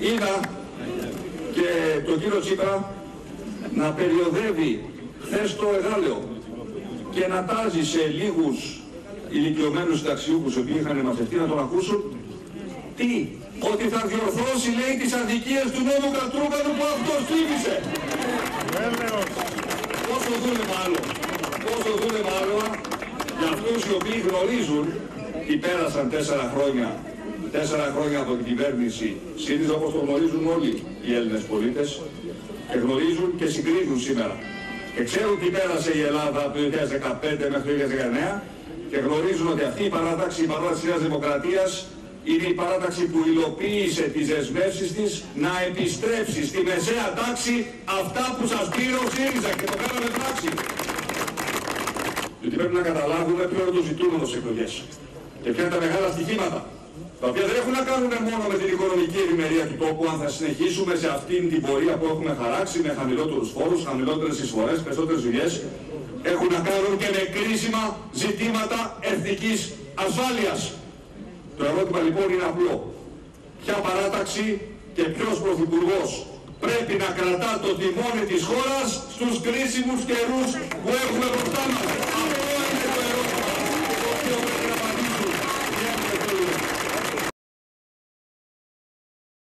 είδα και τον κύριο Τσίπρα να περιοδεύει χθες το εδάλεο και να τάζει σε λίγους ηλικιωμένους συνταξιούχους οι οποίοι είχαν μαζευτεί να τον ακούσουν τι, ότι θα διορθώσει λέει τις αδικίες του νόμου Κατρούγκανου που αυτός ψήφισε. Πόσο δούλευα άλλο, πόσο δούλευα άλλο για αυτούς οι οποίοι γνωρίζουν τι πέρασαν τέσσερα χρόνια τέσσερα χρόνια από την κυβέρνηση ΣΥΡΙΖΑ όπως το γνωρίζουν όλοι οι Έλληνες πολίτες και γνωρίζουν και συγκρίνουν σήμερα. Και ξέρουν τι πέρασε η Ελλάδα από το 2015 μέχρι το 2019 και γνωρίζουν ότι αυτή η παράταξη, η παράταξη της Δημοκρατίας είναι η παράταξη που υλοποίησε τις δεσμεύσεις της να επιστρέψει στη μεσαία τάξη αυτά που σας πήρε ο ΣΥΡΙΖΑ και το κάναμε πράξη. Διότι πρέπει να καταλάβουμε ποιο είναι το ζητούμενο στις εκλογές και ποια είναι τα μεγάλα στοιχήματα τα οποία δεν έχουν να κάνουν μόνο με την οικονομική ευημερία του τόπου, αν θα συνεχίσουμε σε αυτήν την πορεία που έχουμε χαράξει με χαμηλότερους φόρους, χαμηλότερες εισφορές, περισσότερες δουλειές, έχουν να κάνουν και με κρίσιμα ζητήματα εθνικής ασφάλειας. Το ερώτημα λοιπόν είναι απλό. Ποια παράταξη και ποιος πρωθυπουργός πρέπει να κρατά το τιμόνι της χώρας στους κρίσιμους καιρούς που έχουμε μπροστά